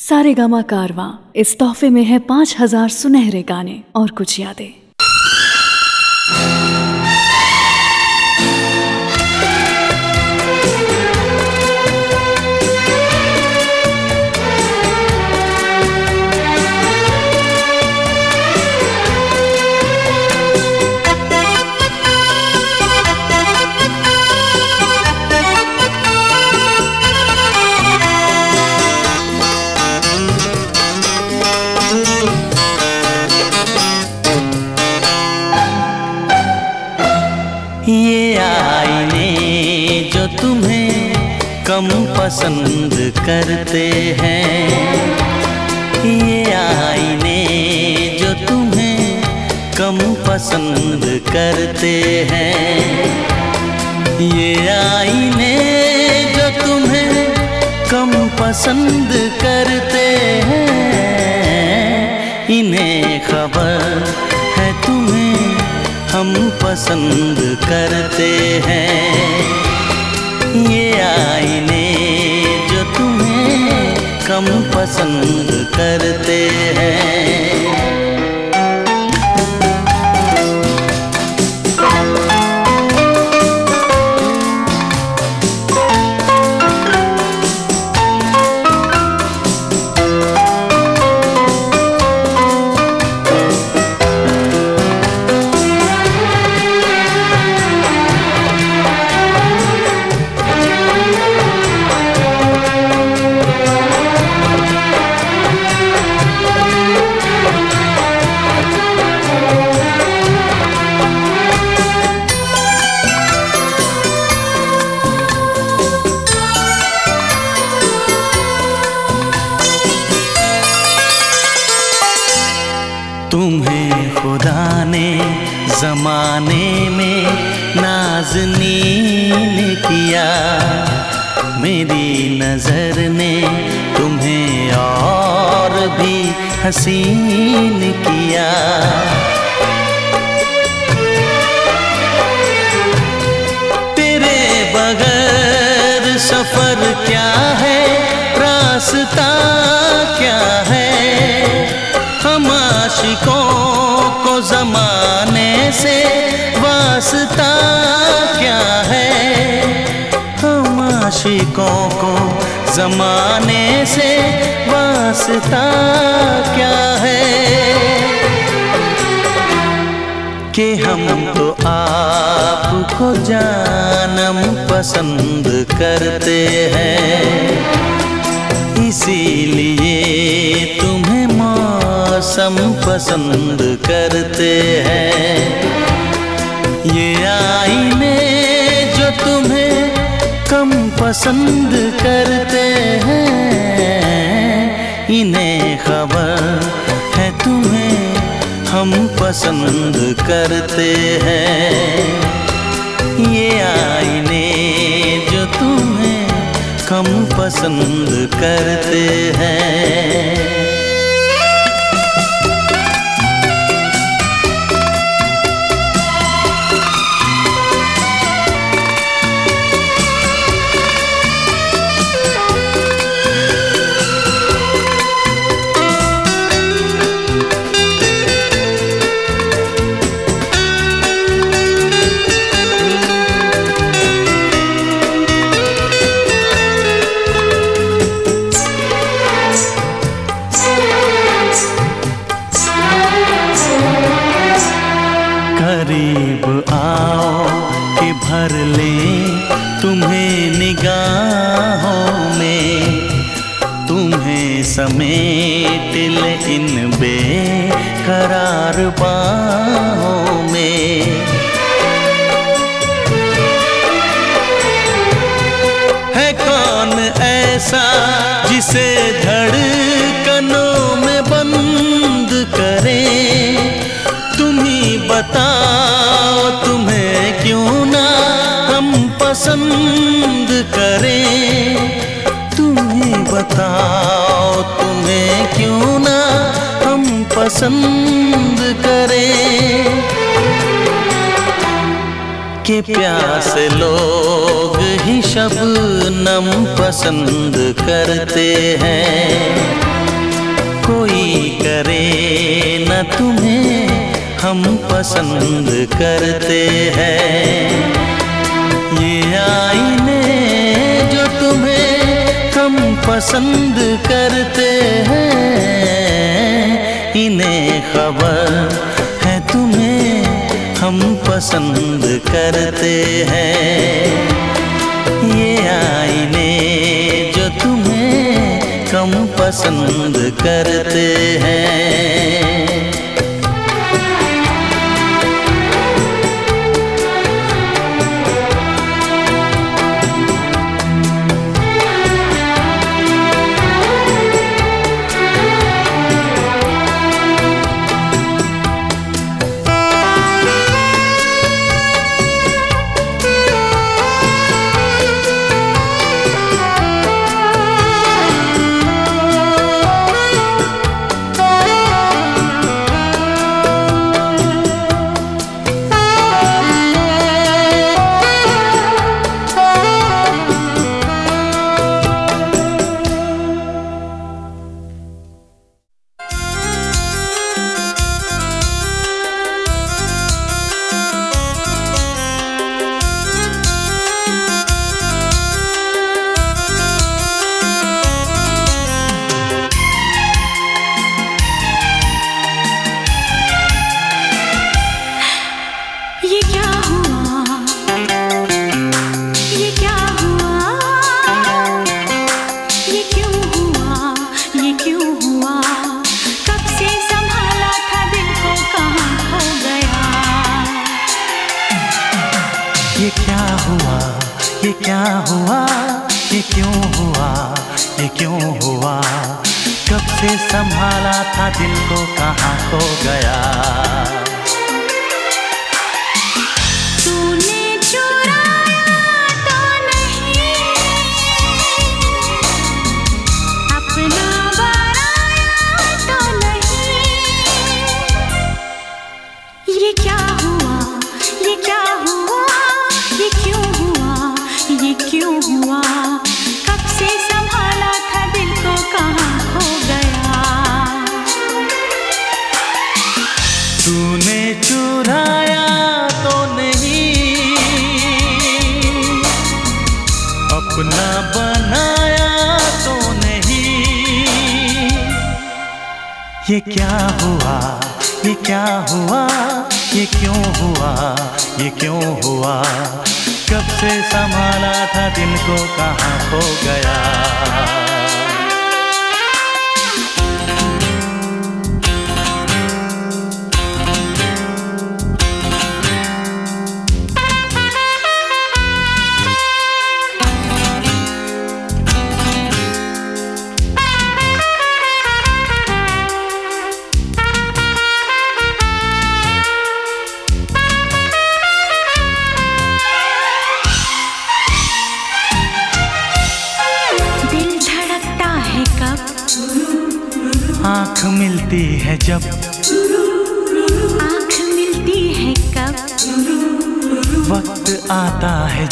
सारे गामा कारवा इस तोहफे में है पाँच हज़ार सुनहरे गाने और कुछ यादें। पसंद करते हैं। ये आईने जो तुम्हें कम पसंद करते हैं। ये आईने जो तुम्हें कम पसंद करते हैं। इन्हें खबर है तुम्हें हम पसंद करते हैं। ये आईने कम पसंद करते हैं। पसंद करते हैं। ये आईने जो तुम्हें कम पसंद करते हैं, इन्हें खबर है तुम्हें हम पसंद करते हैं। ये आईने जो तुम्हें कम पसंद करते हैं। ऐसा जिसे धड़कनों में बंद करें। तुम ही बताओ तुम्हें क्यों ना हम पसंद करें। तुम ही बताओ तुम्हें क्यों ना हम पसंद करें। के प्यास लोग ही शबनम पसंद करते हैं। कोई करे न तुम्हें हम पसंद करते हैं। ये आईने जो तुम्हें हम पसंद करते हैं, इन्हें खबर पसंद करते हैं। ये आईने जो तुम्हें कम पसंद करते हैं। क्या हुआ? ये क्यों हुआ? ये क्यों हुआ? कब से संभाला था दिल को? कहाँ खो गया?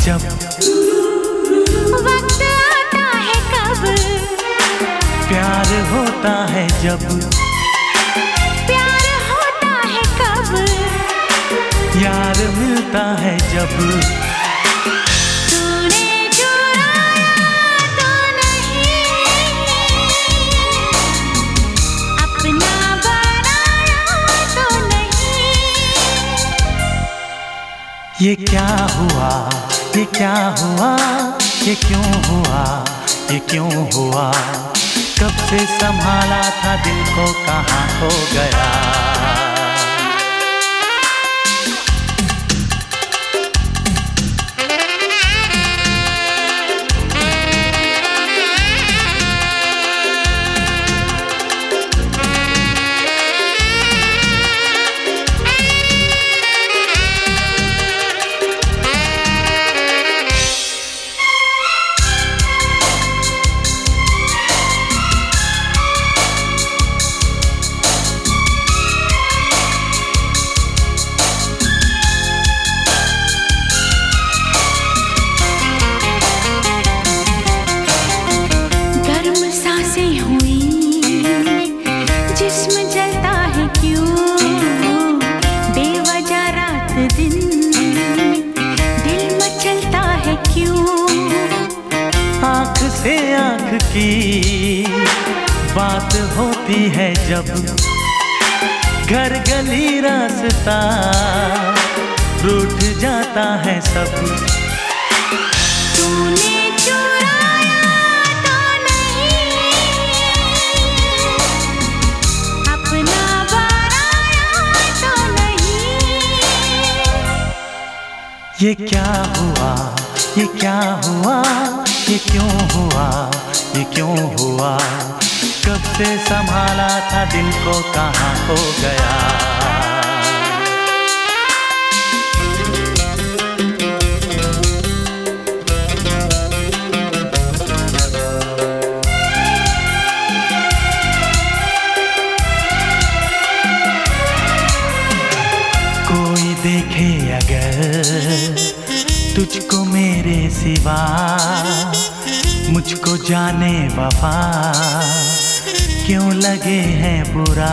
जब वक्त आता है कब? प्यार होता है जब प्यार होता है कब? यार मिलता है जब तो नहीं। अपना बनाया तो नहीं। ये क्या हुआ? ये क्या हुआ? ये क्यों हुआ? ये क्यों हुआ? कब से संभाला था दिल को? कहाँ खो गया? जाता है सब। तूने चुराया तो नहीं। अपना बनाया तो नहीं। ये क्या हुआ? ये क्या हुआ? ये क्यों हुआ? ये क्यों हुआ? कब से संभाला था दिल को? कहाँ हो गया? सिवा मुझको जाने वफा क्यों लगे हैं बुरा?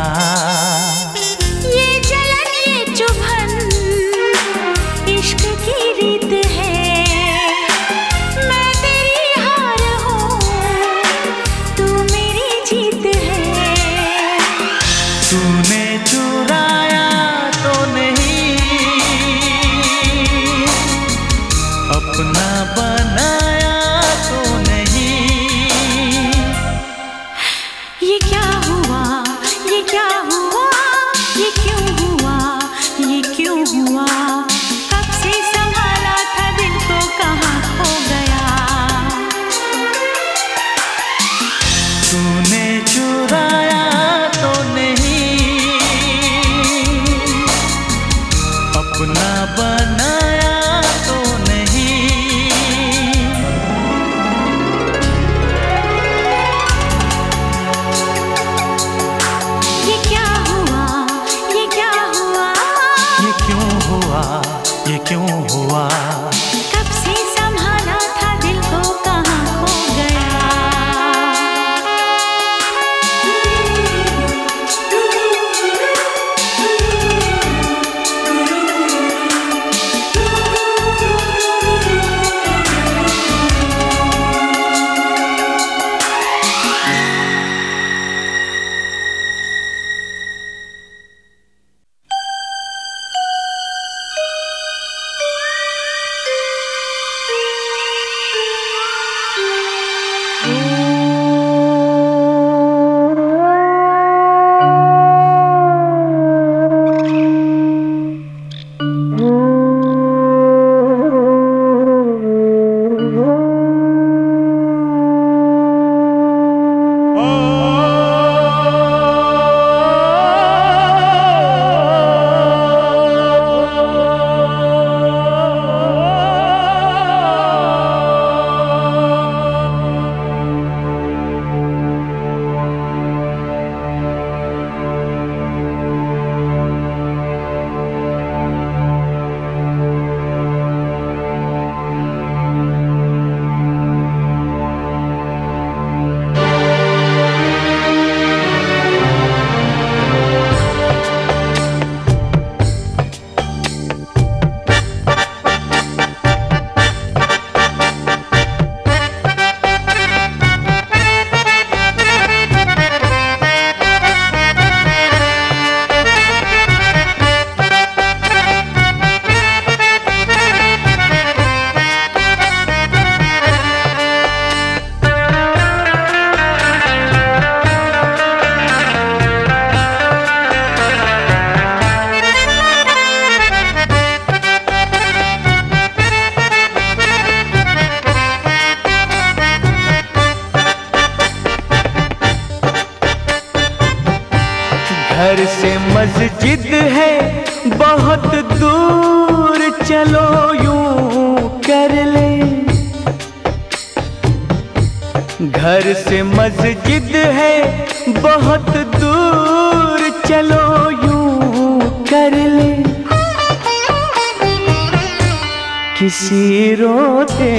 किसी रोते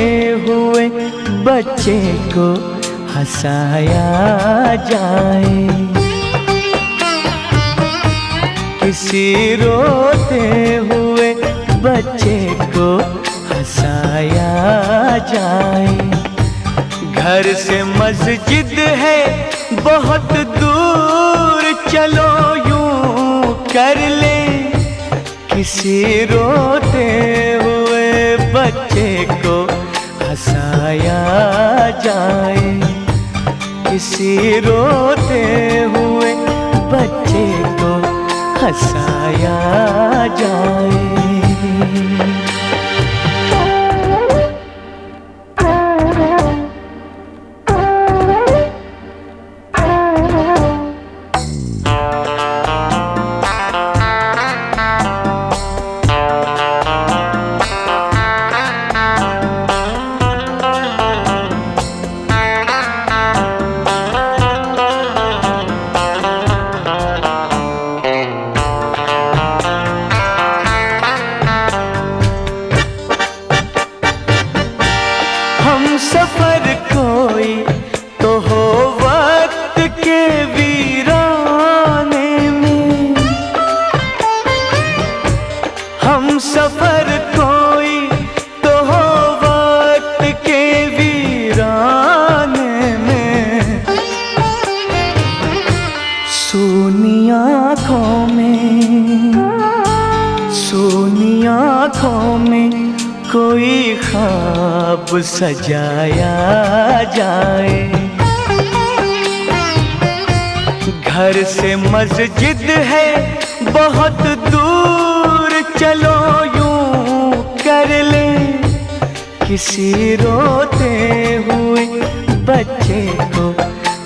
हुए बच्चे को हंसाया जाए। किसी रोते हुए बच्चे को हंसाया जाए। घर से मस्जिद है, बहुत दूर, चलो यूँ कर ले। किसी रोते हुए बच्चे को हंसाया जाए। किसी रोते हुए बच्चे को हंसाया जाए। सफ़र कोई तो हो वक्त के वीराने में। सोनी आँखों में, सोनी आँखों में कोई ख्वाब सजाया जाए। घर से मस्जिद है, बहुत किसी रोते हुए बच्चे को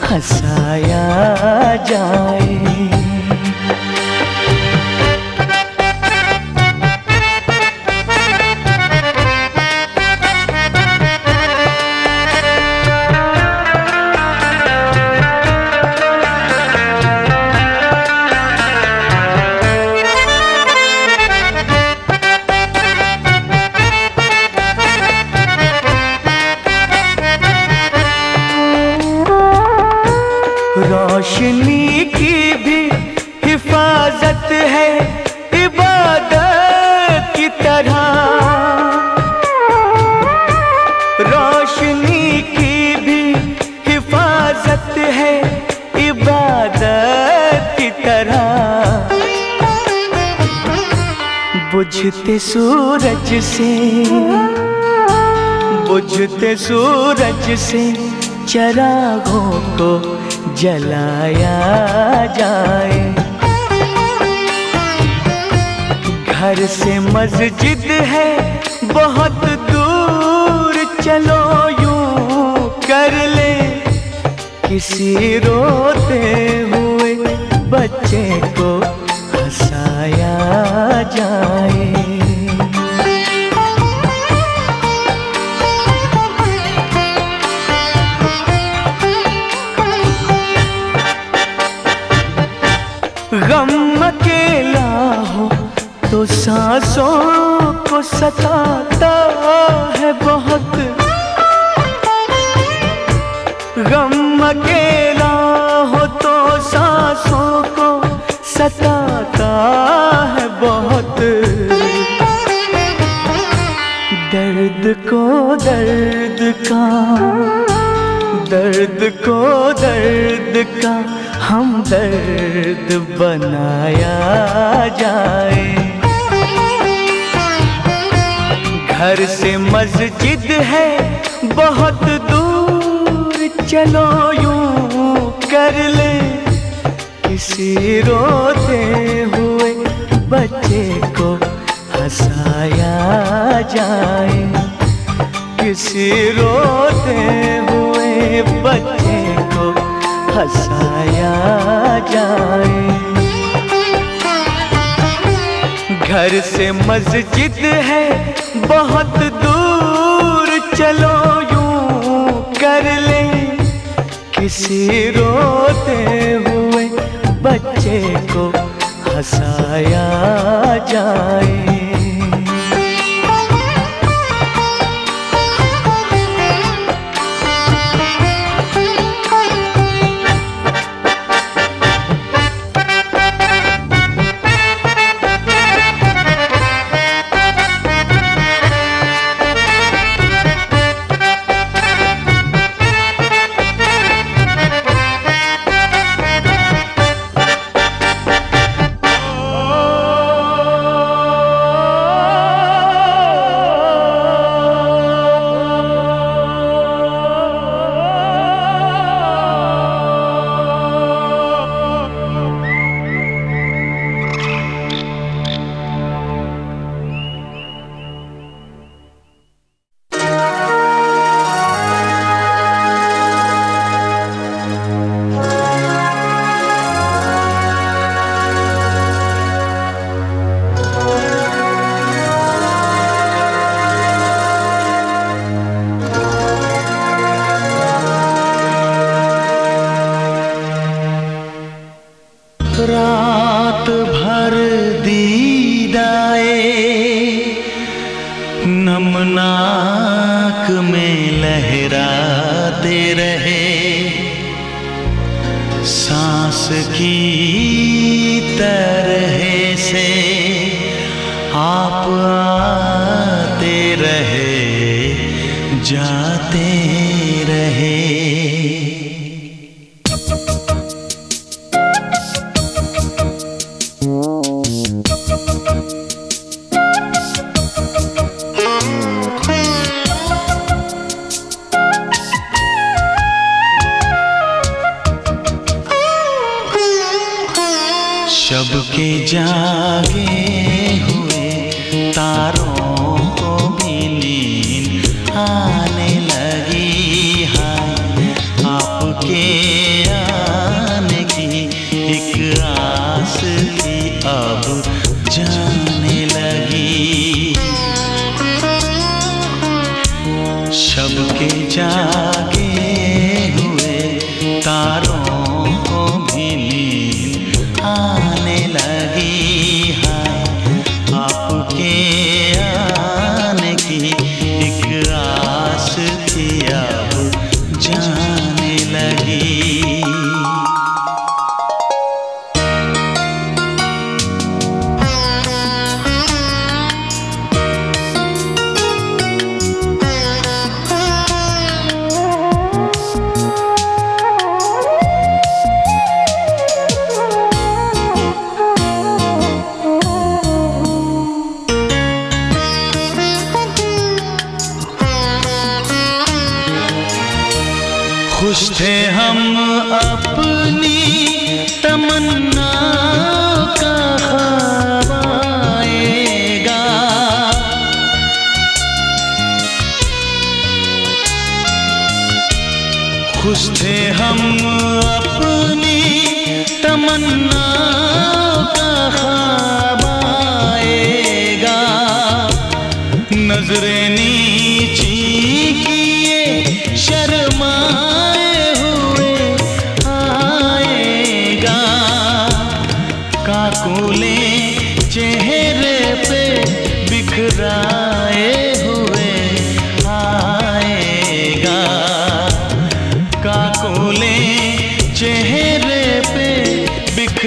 हंसाया जाए। बुझते सूरज से, बुझते सूरज से चरागों को जलाया जाए। घर से मस्जिद है, बहुत दूर, चलो यूँ कर ले। किसी रोते हुए बच्चे को हंसाया जाए। गम अकेला हो तो सांसों को सताता है बहुत। गम अकेला सताता है बहुत। दर्द को दर्द का, दर्द को दर्द का हम दर्द बनाया जाए। घर से मस्जिद है बहुत दूर, चलो यूँ कर ले। किसी रोते हुए बच्चे को हंसाया जाए। किसी रोते हुए बच्चे को हंसाया जाए। घर से मस्जिद है, बहुत दूर, चलो यूँ कर ले। किसी रोते हुए बच्चे को हंसाया जाए।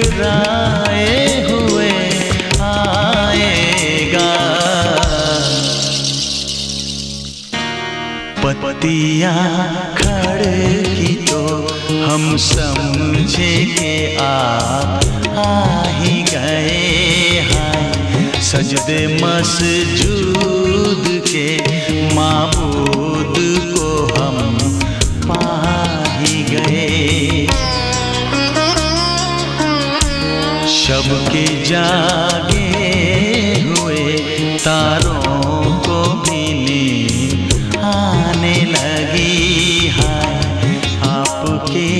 मुस्कुराए हुए आएगा। पतिया खड़ की तो हम समझे के आप आ ही गए हाय सजदे मसजूद के माबू शब जागे हुए तारों को पीने आने लगी है आपके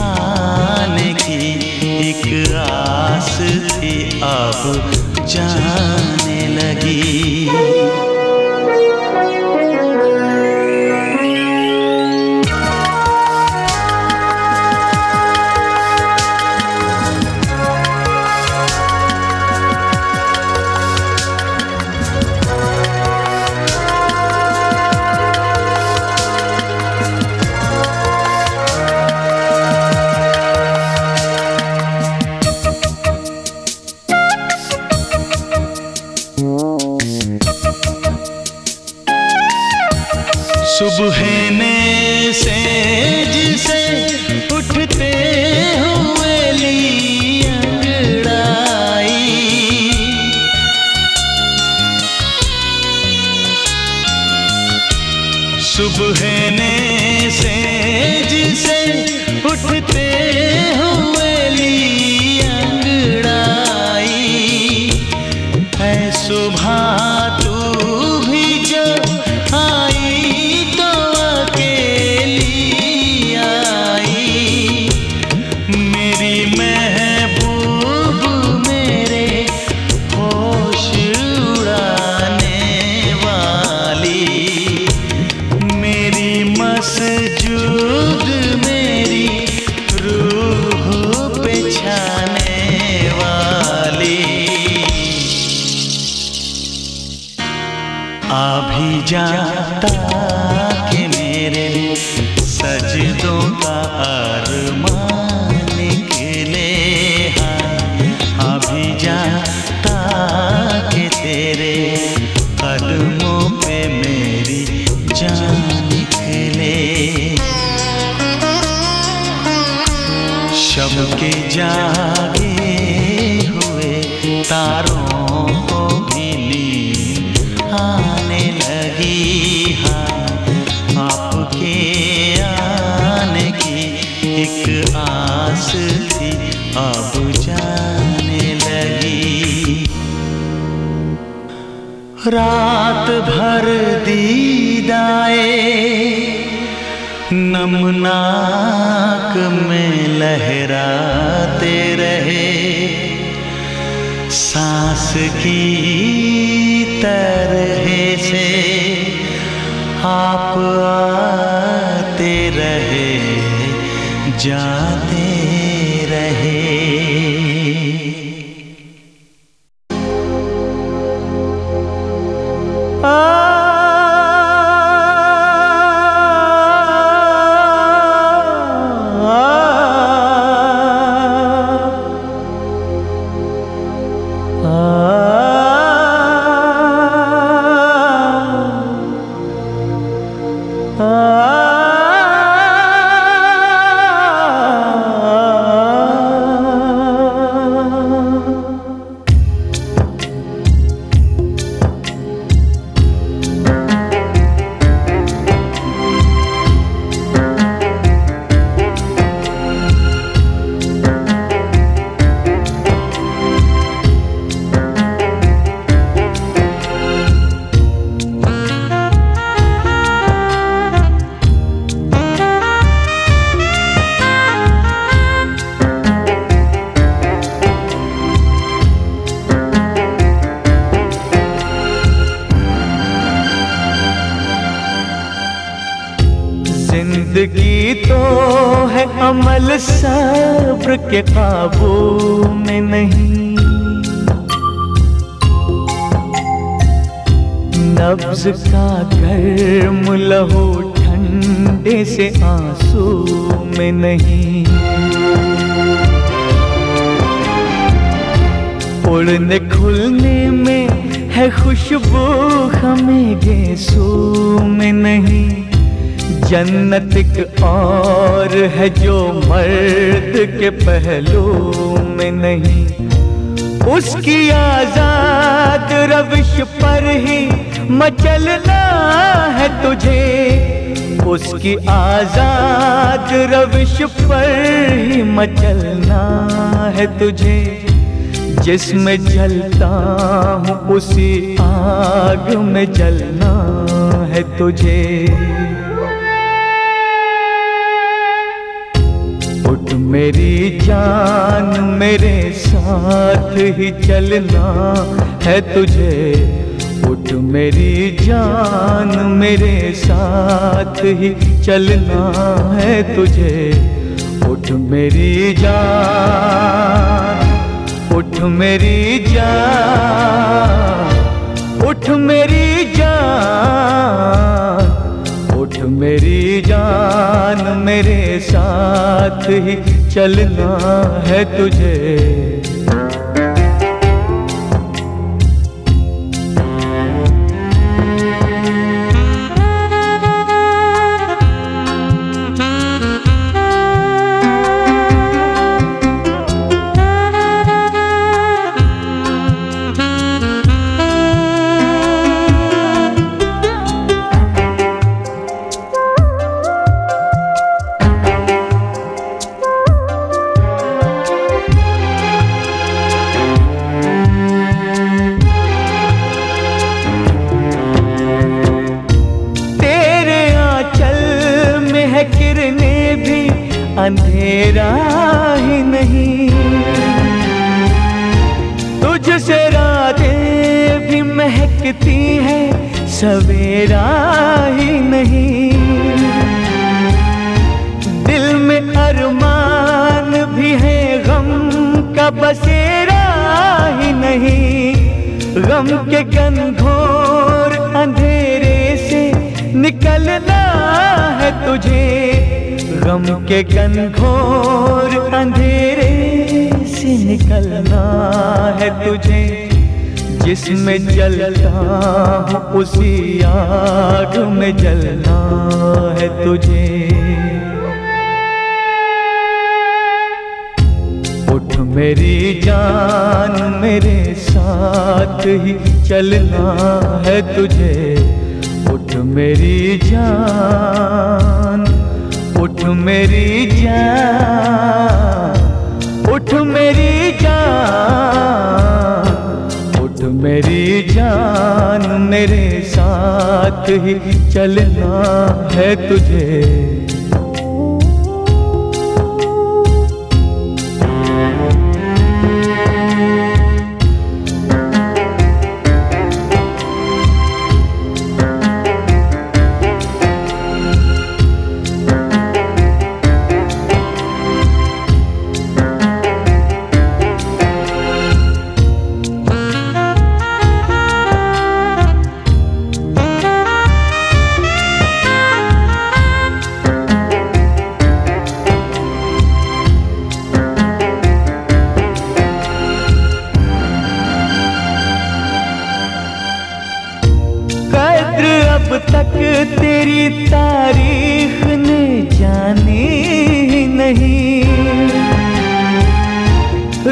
आने की एक आस थी, अब जाने लगी। एक आस थी, अब जाने लगी। रात भर दीदाए, नमनाक में लहराते रहे। सांस की तरह से आप आते रहे। जाते है अमल सब्र के काबू में नहीं। नब्ज का गर्म लहू ठंडे से आँसू में नहीं। उड़ने खुलने में है खुशबू हमें गेसू में नहीं। जन्नत और है जो मर्द के पहलू में नहीं। उसकी आज़ाद रविश पर ही मचलना है तुझे। उसकी आज़ाद रविश पर ही मचलना है तुझे। जिसमें जलता हूँ उसी आग में जलना है तुझे। उठ मेरी जान मेरे साथ ही चलना है तुझे। उठ मेरी जान मेरे साथ ही चलना है तुझे। उठ मेरी जान, उठ मेरी जान, उठ मेरी जान। मेरी जान मेरे साथ ही चलना है तुझे। सवेरा ही नहीं। दिल में अरमान भी है, गम का बसेरा ही नहीं। गम के घनघोर अंधेरे से निकलना है तुझे। गम के घनघोर अंधेरे से निकलना है तुझे। जिसमें जलता उसी आग में जलना है तुझे। उठ मेरी जान, मेरे साथ ही चलना है तुझे। उठ मेरी जान, उठ मेरी जान, उठ मेरी जान। मेरी जान मेरे साथ ही चलना है तुझे। अब तक तेरी तारीख ने जानी नहीं।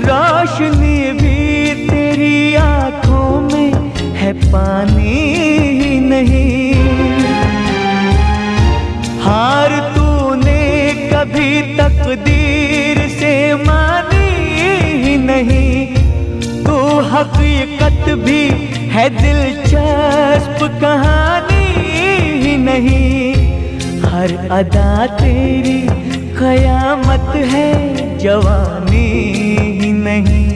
रोशनी भी तेरी आँखों में है पानी नहीं। हार तूने कभी तकदीर से मानी नहीं। तू हकीकत भी है दिलचस्प कहानी ही नहीं। हर अदा तेरी कयामत है जवानी ही नहीं।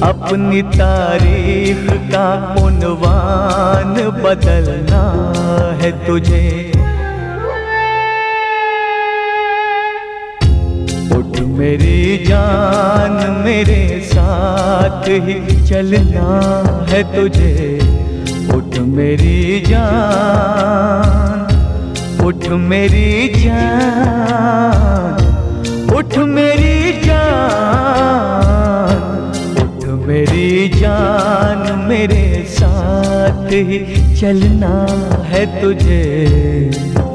अपनी तारीख का उनवान बदलना है तुझे। मेरी जान मेरे साथ ही चलना है तुझे। उठ मेरी जान, उठ मेरी जान, उठ मेरी जान, उठ मेरी जान मेरे साथ ही चलना है तुझे।